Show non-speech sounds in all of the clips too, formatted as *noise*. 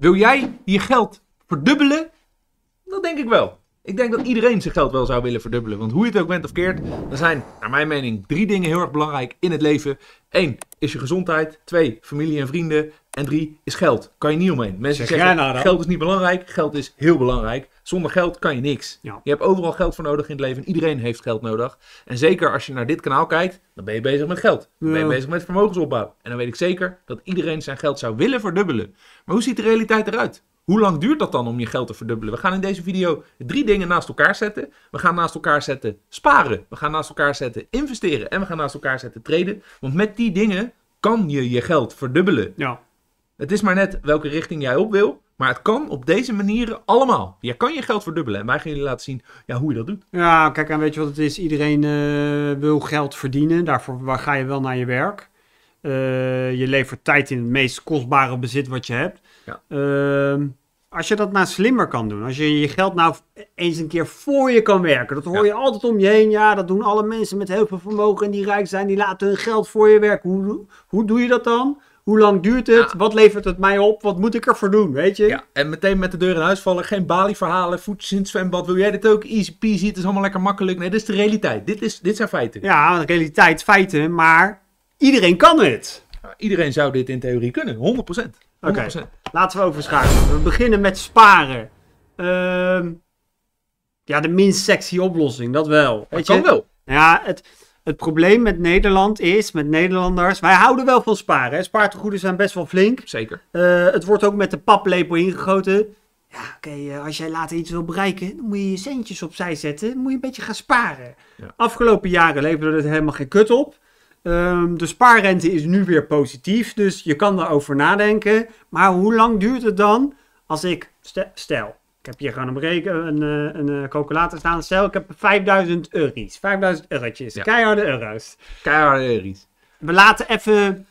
Wil jij je geld verdubbelen? Dat denk ik wel. Ik denk dat iedereen zijn geld wel zou willen verdubbelen. Want hoe je het ook bent of keert, er zijn, naar mijn mening, drie dingen heel erg belangrijk in het leven. Eén is je gezondheid. Twee, familie en vrienden. En drie is geld. Kan je niet omheen. Mensen Zeg zeggen, nou geld is niet belangrijk. Geld is heel belangrijk. Zonder geld kan je niks. Ja. Je hebt overal geld voor nodig in het leven. Iedereen heeft geld nodig. En zeker als je naar dit kanaal kijkt, dan ben je bezig met geld. Dan ben je bezig met vermogensopbouw. En dan weet ik zeker dat iedereen zijn geld zou willen verdubbelen. Maar hoe ziet de realiteit eruit? Hoe lang duurt dat dan om je geld te verdubbelen? We gaan in deze video drie dingen naast elkaar zetten. We gaan naast elkaar zetten sparen. We gaan naast elkaar zetten investeren. En we gaan naast elkaar zetten traden. Want met die dingen kan je je geld verdubbelen. Ja. Het is maar net welke richting jij op wil. Maar het kan op deze manieren allemaal. Je kan je geld verdubbelen. En wij gaan jullie laten zien ja, hoe je dat doet. Ja, kijk, en weet je wat het is? Iedereen eh, wil geld verdienen. Daarvoor waar ga je wel naar je werk. Eh, je levert tijd in het meest kostbare bezit wat je hebt. Ja. Ehm, als je dat nou slimmer kan doen. Als je je geld nou eens een keer voor je kan werken. Dat hoor Ja. je altijd om je heen. Ja, dat doen alle mensen met heel veel vermogen en die rijk zijn. Die laten hun geld voor je werken. Hoe, hoe doe je dat dan? Hoe lang duurt het? Ja. Wat levert het mij op? Wat moet ik ervoor doen? Weet je? Ja, en meteen met de deur in huis vallen. Geen balieverhalen, voetjes in het zwembad. Wil jij dit ook? Easy peasy, het is allemaal lekker makkelijk. Nee, dit is de realiteit. Dit, is, dit zijn feiten. Ja, realiteit, feiten. Maar iedereen kan het. Iedereen zou dit in theorie kunnen. 100%. 100%. Laten we overschakelen. We beginnen met sparen. Ehm, ja, de minst sexy oplossing, dat wel. Weet kan je? wel. Ja, het, het probleem met Nederland is, met Nederlanders, wij houden wel van sparen. Hè? Spaartegoeden zijn best wel flink. Zeker. Eh, het wordt ook met de paplepel ingegoten. Ja, oké, eh, als jij later iets wil bereiken, dan moet je je centjes opzij zetten. Dan moet je een beetje gaan sparen. Ja. Afgelopen jaren leverde het helemaal geen kut op. Ehm, de spaarrente is nu weer positief, dus je kan daarover nadenken. Maar hoe lang duurt het dan als ik, ste- stel, ik heb hier gewoon een, bereken, een, eh, een, eh, calculator staan. Stel, ik heb 5000 euro's, 5000 eurotjes, Ja. keiharde euro's. Keiharde Ries. We laten even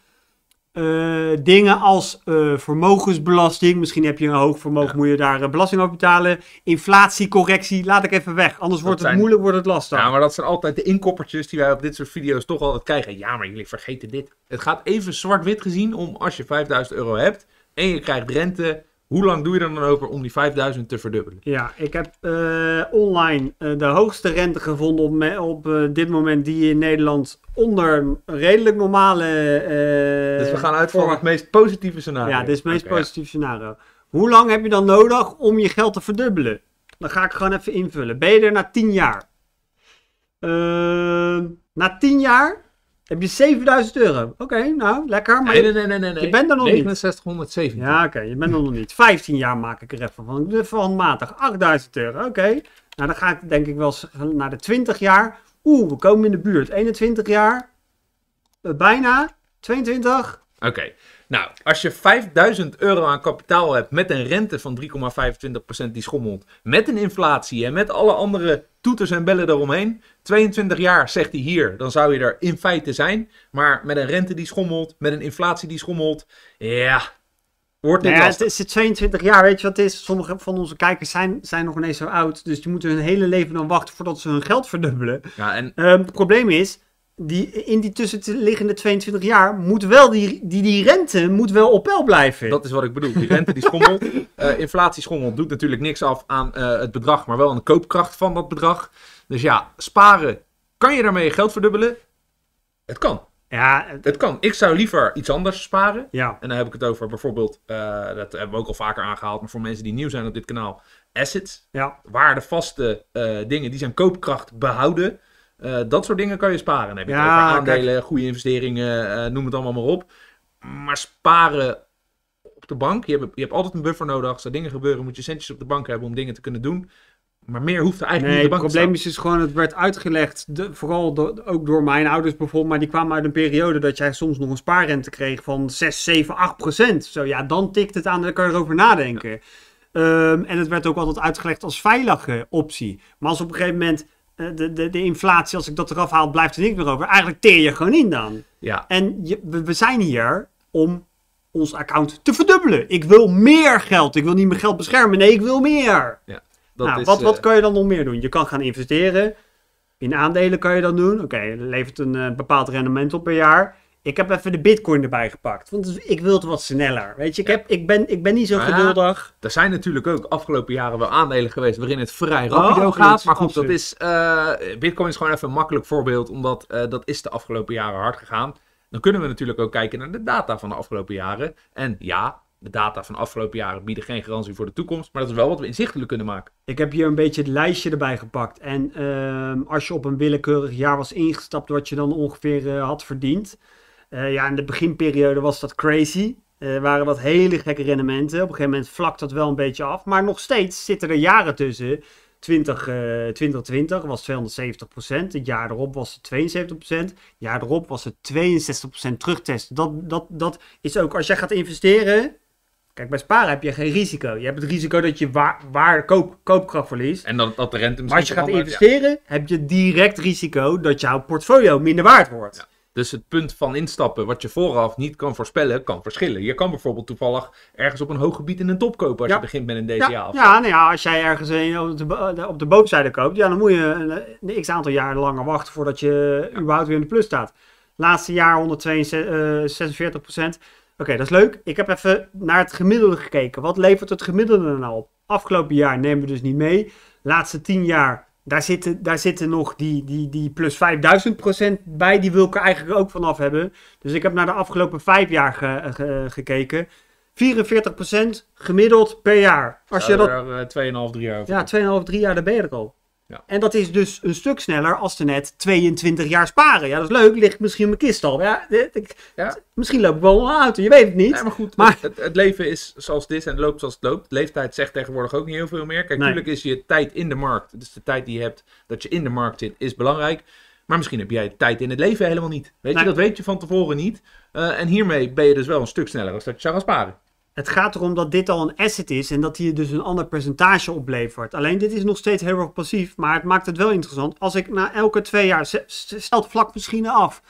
eh, dingen als eh, vermogensbelasting. Misschien heb je een hoog vermogen, Ja. moet je daar eh, belasting over betalen. Inflatiecorrectie, laat ik even weg. Anders wordt het moeilijk, wordt het lastig. Ja, maar dat zijn altijd de inkoppertjes die wij op dit soort video's toch altijd krijgen. Ja, maar jullie vergeten dit. Het gaat even zwart-wit gezien om als je 5000 euro hebt en je krijgt rente. Hoe lang doe je er dan over om die 5000 te verdubbelen? Ja, ik heb eh, online eh, de hoogste rente gevonden op, me- op eh, dit moment die je in Nederland onder redelijk normale... Dus we gaan uit van voor- het meest positieve scenario. Ja, dit is het meest ja. positieve scenario. Hoe lang heb je dan nodig om je geld te verdubbelen? Dan ga ik gewoon even invullen. Ben je er na 10 jaar? Na 10 jaar heb je 7000 euro. Oké, nou, lekker. Maar Nee, je- nee, nee, nee, nee. je bent er nog niet. 6917. Ja, oké, je bent er nog niet. 15 jaar maak ik er even van. Even handmatig. 8000 euro, oké. Nou, dan ga ik denk ik wel naar de 20 jaar. Oeh, we komen in de buurt. 21 jaar. Eh, bijna. 22. Oké. Nou, als je 5000 euro aan kapitaal hebt met een rente van 3,25% die schommelt, met een inflatie en met alle andere toeters en bellen eromheen, 22 jaar zegt hij hier, dan zou je er in feite zijn. Maar met een rente die schommelt, met een inflatie die schommelt, ja, wordt dit Nou ja, het is 22 jaar, weet je wat het is? Sommige van onze kijkers zijn, zijn nog ineens zo oud. Dus die moeten hun hele leven dan wachten voordat ze hun geld verdubbelen. Ja, en Ehm, het probleem is, die, in die tussenliggende 22 jaar moet wel die, die, die rente moet wel op peil blijven. dat is wat ik bedoel. Die rente die schommelt, *laughs* Eh, inflatie schommelt, doet natuurlijk niks af aan eh, het bedrag, maar wel aan de koopkracht van dat bedrag. Dus ja, sparen, kan je daarmee je geld verdubbelen? Het kan. Ja, het- Het kan. Ik zou liever iets anders sparen. ja. En dan heb ik het over bijvoorbeeld, eh, dat hebben we ook al vaker aangehaald, maar voor mensen die nieuw zijn op dit kanaal, assets. ja. Waardevaste dingen die zijn koopkracht behouden. Eh, dat soort dingen kan je sparen. Dan heb je het Ja, over aandelen, goede investeringen, eh, noem het allemaal maar op. Maar sparen op de bank, je hebt, je hebt altijd een buffer nodig. Als er dingen gebeuren, moet je centjes op de bank hebben om dingen te kunnen doen. Maar meer hoeft er eigenlijk Nee, niet het op de bank probleem is dus gewoon, het werd uitgelegd, de- vooral do- ook door mijn ouders bijvoorbeeld, maar die kwamen uit een periode dat jij soms nog een spaarrente kreeg van 6, 7, 8 procent. Zo ja, dan tikt het aan en dan kan je erover nadenken. Ehm, en het werd ook altijd uitgelegd als veilige optie. Maar als op een gegeven moment de, de, de inflatie, als ik dat eraf haal, blijft er niks meer over. Eigenlijk teer je gewoon in dan. Ja, En je, we, we zijn hier om ons account te verdubbelen. Ik wil meer geld. Ik wil niet mijn geld beschermen. Nee, ik wil meer. dat nou, is, wat, eh, wat kan je dan nog meer doen? Je kan gaan investeren. In aandelen kan je dat doen. Oké, dat levert een eh, bepaald rendement op per jaar. Ik heb even de bitcoin erbij gepakt. Want ik wil het wat sneller. Weet je, ik, Ja. heb, ik, ben, ik ben niet zo geduldig. Er zijn natuurlijk ook afgelopen jaren wel aandelen geweest waarin het vrij Oh, rapido absoluut, gaat. Maar goed, absoluut. dat is, eh, Bitcoin is gewoon even een makkelijk voorbeeld, omdat eh, dat is de afgelopen jaren hard gegaan. Dan kunnen we natuurlijk ook kijken naar de data van de afgelopen jaren. En ja, de data van de afgelopen jaren bieden geen garantie voor de toekomst, maar dat is wel wat we inzichtelijk kunnen maken. Ik heb hier een beetje het lijstje erbij gepakt. En ehm, als je op een willekeurig jaar was ingestapt, wat je dan ongeveer eh, had verdiend. Eh, ja, in de beginperiode was dat crazy. Er waren wat hele gekke rendementen. Op een gegeven moment vlakt dat wel een beetje af. Maar nog steeds zitten er jaren tussen. 20, eh, 2020 was 270%. Het jaar erop was het 72%. Het jaar erop was het 62% terugtesten. Dat, dat, dat is ook als jij gaat investeren. Kijk, bij sparen heb je geen risico. Je hebt het risico dat je waar, waar koop, koopkracht verliest. En dat, dat de rente Maar als je gaat ja. investeren, heb je direct risico dat jouw portfolio minder waard wordt. Ja. Dus het punt van instappen, wat je vooraf niet kan voorspellen, kan verschillen. Je kan bijvoorbeeld toevallig ergens op een hoog gebied in een top kopen als Ja. je begint met een DCA. Ja, nou ja, als jij ergens een, op, de, bo- op de koopt, ja, dan moet je een, een x aantal jaar langer wachten voordat je überhaupt weer in de plus staat. Laatste jaar 146 procent. Oké, dat is leuk. Ik heb even naar het gemiddelde gekeken. Wat levert het gemiddelde nou op? Afgelopen jaar nemen we dus niet mee. Laatste 10 jaar, daar zitten, daar zitten nog die, die, die plus 5000 procent bij. Die wil ik er eigenlijk ook vanaf hebben. Dus ik heb naar de afgelopen 5 jaar ge- ge- gekeken. 44 procent gemiddeld per jaar. Als je dat Zou er, eh, 2,5, 3 jaar over. ja, 2,5, 3 jaar, daar ben je er al. Ja. En dat is dus een stuk sneller als er net 22 jaar sparen. Ja, dat is leuk. Ligt misschien in mijn kist al. Ja, dit- ik- Ja. Misschien loop ik wel een auto. Je weet het niet. Nee, maar goed, Maar- Het, het leven is zoals het is en het loopt zoals het loopt. Leeftijd zegt tegenwoordig ook niet heel veel meer. Kijk, Nee. natuurlijk is je tijd in de markt, dus de tijd die je hebt dat je in de markt zit, is belangrijk. Maar misschien heb jij tijd in het leven helemaal niet. Weet Nee. je, dat weet je van tevoren niet. Eh, en hiermee ben je dus wel een stuk sneller als dat je zou gaan sparen. Het gaat erom dat dit al een asset is en dat hier dus een ander percentage oplevert. Alleen dit is nog steeds heel erg passief, maar het maakt het wel interessant. Als ik na elke twee jaar, z- z- stel het vlak misschien af.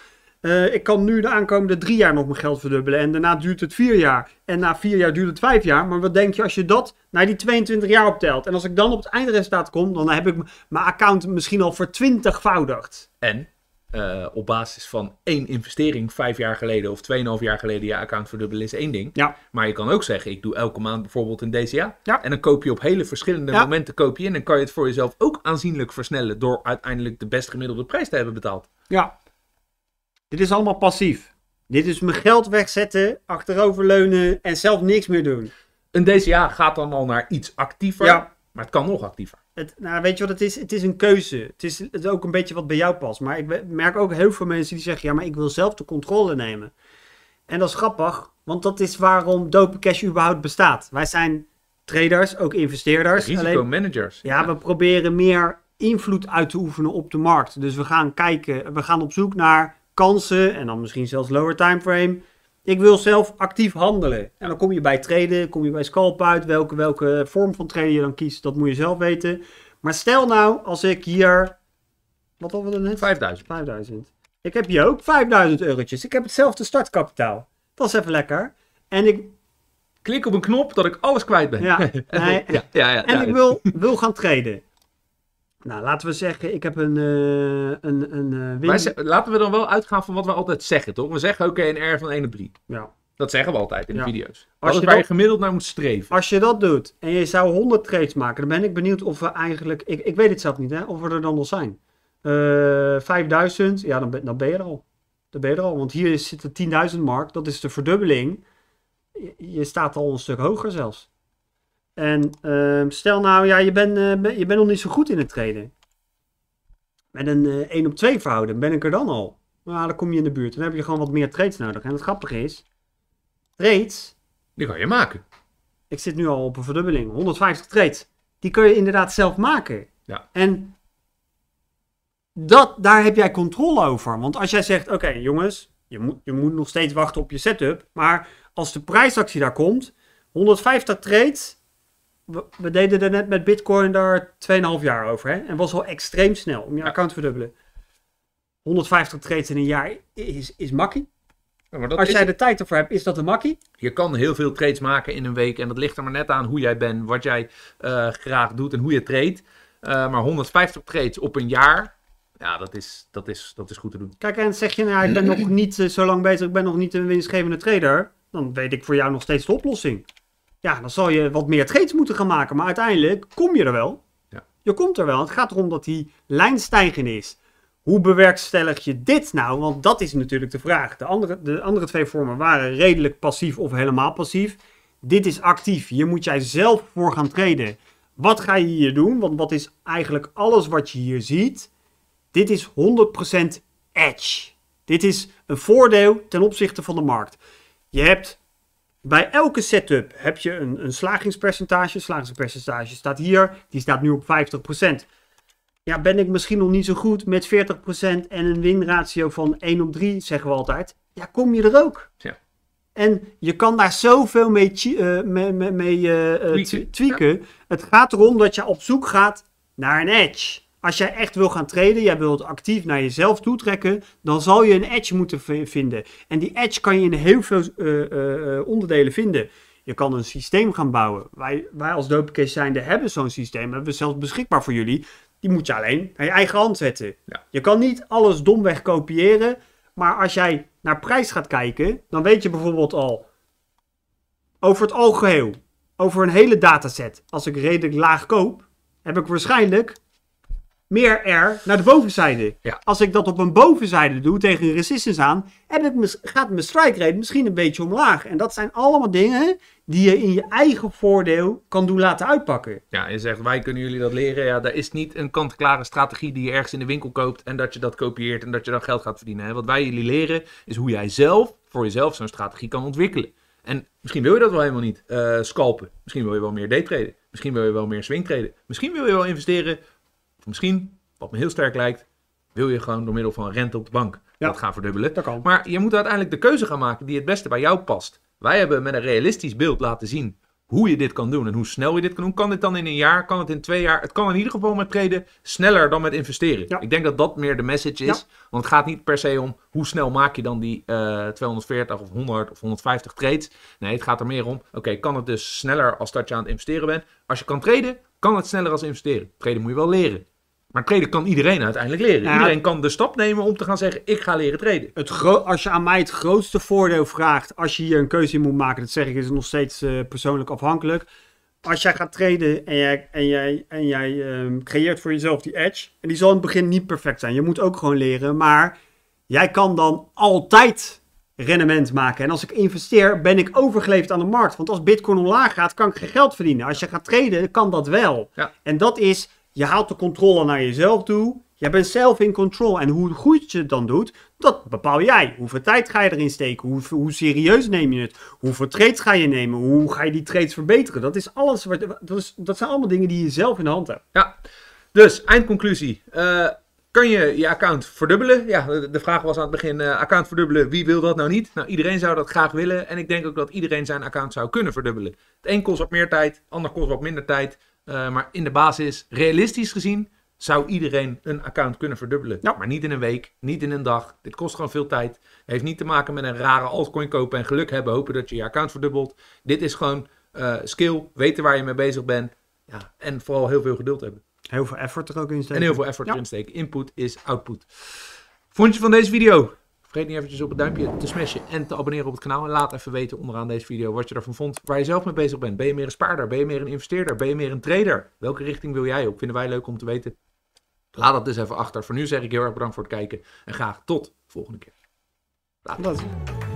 Eh, ik kan nu de aankomende drie jaar nog mijn geld verdubbelen en daarna duurt het vier jaar. En na vier jaar duurt het vijf jaar. Maar wat denk je als je dat naar die 22 jaar optelt? En als ik dan op het eindresultaat kom, dan heb ik mijn account misschien al vertwintigvoudigd. En eh, op basis van één investering vijf jaar geleden of 2,5 jaar geleden je account verdubbelen is één ding. Ja. Maar je kan ook zeggen, ik doe elke maand bijvoorbeeld een DCA. Ja. En dan koop je op hele verschillende Ja. momenten koop je in. En kan je het voor jezelf ook aanzienlijk versnellen door uiteindelijk de best gemiddelde prijs te hebben betaald. Ja. Dit is allemaal passief. Dit is mijn geld wegzetten, achteroverleunen en zelf niks meer doen. Een DCA gaat dan al naar iets actiever, Ja. maar het kan nog actiever. Het, nou, weet je wat het is? Het is een keuze. Het is, het is ook een beetje wat bij jou past. Maar ik merk ook heel veel mensen die zeggen: ja, maar ik wil zelf de controle nemen. En dat is grappig, want dat is waarom Dope Cash überhaupt bestaat. Wij zijn traders, ook investeerders. Risicomanagers. ja, we proberen meer invloed uit te oefenen op de markt. Dus we gaan kijken, we gaan op zoek naar kansen en dan misschien zelfs lower timeframe. Ik wil zelf actief handelen. En dan kom je bij traden, kom je bij scalp uit. Welke, welke vorm van traden je dan kiest, dat moet je zelf weten. Maar stel nou, als ik hier... Wat hadden we er net? 5000. 5000. Ik heb hier ook 5000 eurotjes. Ik heb hetzelfde startkapitaal. Dat is even lekker. En ik, Klik op een knop dat ik alles kwijt ben. Ja, *laughs* nee. ja, ja, ja, en ik wil, wil gaan traden. Nou, laten we zeggen, ik heb een, eh een, een eh, win- laten we dan wel uitgaan van wat we altijd zeggen, toch? We zeggen oké, een R van 1 op 3. Ja. Dat zeggen we altijd in de Ja. video's. Als Dat je waar je gemiddeld naar moet streven. Als je dat doet en je zou 100 trades maken, dan ben ik benieuwd of we eigenlijk, ik, ik weet het zelf niet, hè, of we er dan al zijn. Eh 5000, ja, dan ben, dan ben je er al. Dan ben je er al, want hier zit de 10.000 mark, dat is de verdubbeling. Je, je staat al een stuk hoger zelfs. En ehm, stel nou, ja, je bent eh, je bent nog niet zo goed in het traden. Met een eh 1 op 2 verhouding ben ik er dan al. Nou, dan kom je in de buurt. Dan heb je gewoon wat meer trades nodig. En het grappige is, trades, Die kan je maken. ik zit nu al op een verdubbeling, 150 trades. Die kun je inderdaad zelf maken. Ja. En dat, daar heb jij controle over. Want als jij zegt, oké jongens, je moet, je moet nog steeds wachten op je setup. Maar als de prijsactie daar komt, 150 trades. We, we deden er net met Bitcoin daar 2,5 jaar over. Hè? En was al extreem snel om je account te verdubbelen. 150 trades in een jaar is, is makkie. Ja, maar dat Als is jij de tijd ervoor hebt, is dat een makkie. Je kan heel veel trades maken in een week. En dat ligt er maar net aan hoe jij bent, wat jij eh, graag doet en hoe je trade. Eh, maar 150 trades op een jaar. Ja, dat is, dat is, dat is goed te doen. Kijk, en zeg je, nou, ik ben nog *clears throat* niet eh, zo lang bezig, ik ben nog niet een winstgevende trader. Dan weet ik voor jou nog steeds de oplossing. Ja, dan zal je wat meer trades moeten gaan maken. Maar uiteindelijk kom je er wel. Ja. Je komt er wel. Het gaat erom dat die lijn stijgend is. Hoe bewerkstellig je dit nou? Want dat is natuurlijk de vraag. De andere, de andere twee vormen waren redelijk passief of helemaal passief. Dit is actief. Hier moet jij zelf voor gaan treden. Wat ga je hier doen? Want wat is eigenlijk alles wat je hier ziet? Dit is 100% edge. Dit is een voordeel ten opzichte van de markt. Je hebt bij elke setup heb je een, een slagingspercentage. Slagingspercentage staat hier. Die staat nu op 50%. Ja, ben ik misschien nog niet zo goed met 40% en een winratio van 1 op 3, zeggen we altijd. Ja, kom je er ook. Ja. En je kan daar zoveel mee, eh, Tweaken. twe- tweaken. Het gaat erom dat je op zoek gaat naar een edge. Als jij echt wil gaan traden, jij wilt actief naar jezelf toetrekken, dan zal je een edge moeten vinden. En die edge kan je in heel veel eh, eh, eh, onderdelen vinden. Je kan een systeem gaan bouwen. Wij, wij als Dopecase zijnde hebben zo'n systeem. Hebben we zelfs beschikbaar voor jullie. Die moet je alleen naar je eigen hand zetten. Ja. Je kan niet alles domweg kopiëren. Maar als jij naar prijs gaat kijken, dan weet je bijvoorbeeld al over het algeheel, over een hele dataset. Als ik redelijk laag koop, heb ik waarschijnlijk meer R naar de bovenzijde. Ja. Als ik dat op een bovenzijde doe tegen een resistance aan, ik mis- gaat mijn strike rate misschien een beetje omlaag. En dat zijn allemaal dingen die je in je eigen voordeel kan doen laten uitpakken. Ja, je zegt, wij kunnen jullie dat leren. Ja, daar is niet een kant-klare strategie die je ergens in de winkel koopt en dat je dat kopieert en dat je dan geld gaat verdienen. Hè. Wat wij jullie leren is hoe jij zelf voor jezelf zo'n strategie kan ontwikkelen. En misschien wil je dat wel helemaal niet, eh, scalpen. Misschien wil je wel meer daytraden. Misschien wil je wel meer swingtraden. Misschien wil je wel investeren. Misschien, wat me heel sterk lijkt, wil je gewoon door middel van rente op de bank Ja. dat gaan verdubbelen. Dat kan. Maar je moet uiteindelijk de keuze gaan maken die het beste bij jou past. Wij hebben met een realistisch beeld laten zien hoe je dit kan doen en hoe snel je dit kan doen. Kan dit dan in een jaar? Kan het in twee jaar? Het kan in ieder geval met traden sneller dan met investeren. Ja. Ik denk dat dat meer de message is. Want het gaat niet per se om hoe snel maak je dan die eh 240 of 100 of 150 trades. Nee, het gaat er meer om, oké, kan het dus sneller als dat je aan het investeren bent? Als je kan traden, kan het sneller als investeren. Traden moet je wel leren. Maar traden kan iedereen uiteindelijk leren. Ja. Iedereen kan de stap nemen om te gaan zeggen, ik ga leren traden. Het als je aan mij het grootste voordeel vraagt, als je hier een keuze in moet maken, dat zeg ik, is nog steeds eh, persoonlijk afhankelijk. Als jij gaat traden en jij, en jij, en jij ehm, creëert voor jezelf die edge, en die zal in het begin niet perfect zijn. Je moet ook gewoon leren, maar jij kan dan altijd rendement maken. En als ik investeer, ben ik overgeleverd aan de markt. Want als bitcoin omlaag gaat, kan ik geen geld verdienen. Als je gaat traden, kan dat wel. Ja. En dat is, je haalt de controle naar jezelf toe. Jij bent zelf in control. En hoe goed je het dan doet, dat bepaal jij. Hoeveel tijd ga je erin steken? Hoe, hoe serieus neem je het? Hoeveel trades ga je nemen? Hoe ga je die trades verbeteren? Dat is alles. Wat, dat, is, dat zijn allemaal dingen die je zelf in de hand hebt. Ja, dus eindconclusie. Eh, kan je je account verdubbelen? Ja, de, de vraag was aan het begin, eh, account verdubbelen, wie wil dat nou niet? Nou, iedereen zou dat graag willen en ik denk ook dat iedereen zijn account zou kunnen verdubbelen. Het een kost wat meer tijd, het ander kost wat minder tijd. Eh, maar in de basis, realistisch gezien, zou iedereen een account kunnen verdubbelen. Ja. Maar niet in een week, niet in een dag. Dit kost gewoon veel tijd. Heeft niet te maken met een rare altcoin kopen en geluk hebben, hopen dat je je account verdubbelt. Dit is gewoon eh, skill, weten waar je mee bezig bent. Ja, en vooral heel veel geduld hebben. Heel veel effort er ook in steken. En heel veel effort Ja. erin steken. Input is output. Vond je van deze video? Vergeet niet eventjes op het duimpje te smashen en te abonneren op het kanaal. En laat even weten onderaan deze video wat je ervan vond. Waar je zelf mee bezig bent. Ben je meer een spaarder? Ben je meer een investeerder? Ben je meer een trader? Welke richting wil jij op? Vinden wij leuk om te weten. Laat dat dus even achter. Voor nu zeg ik heel erg bedankt voor het kijken. En graag tot de volgende keer. Later.